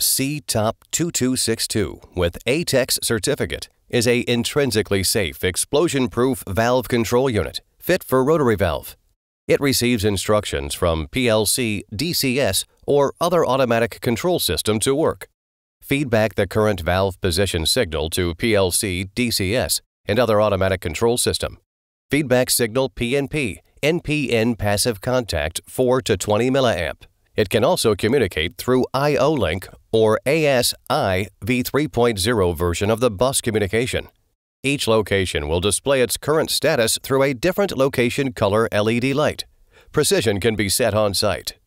C-Top 2262 with ATEX certificate is a intrinsically safe explosion-proof valve control unit fit for rotary valve. It receives instructions from PLC, DCS, or other automatic control system to work. Feedback the current valve position signal to PLC, DCS, and other automatic control system. Feedback signal PNP, NPN passive contact 4 to 20 milliamp. It can also communicate through IO-Link or ASI v3.0 version of the bus communication. Each location will display its current status through a different location color LED light. Precision can be set on site.